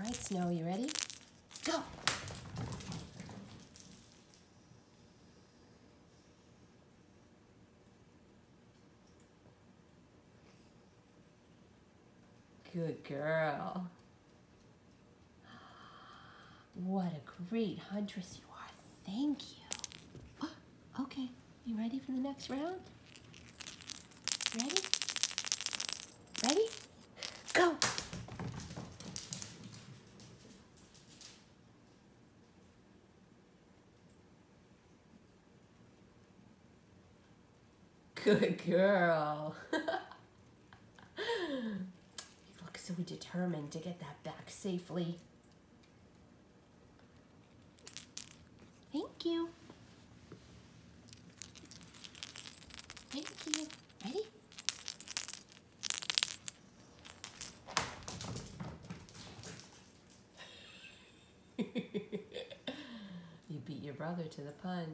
All right, Snow, you ready? Go! Good girl. What a great huntress you are. Thank you. Okay, you ready for the next round? Ready? Ready? Go! Good girl. you look so determined to get that back safely. Thank you. Thank you. Ready? you beat your brother to the punch.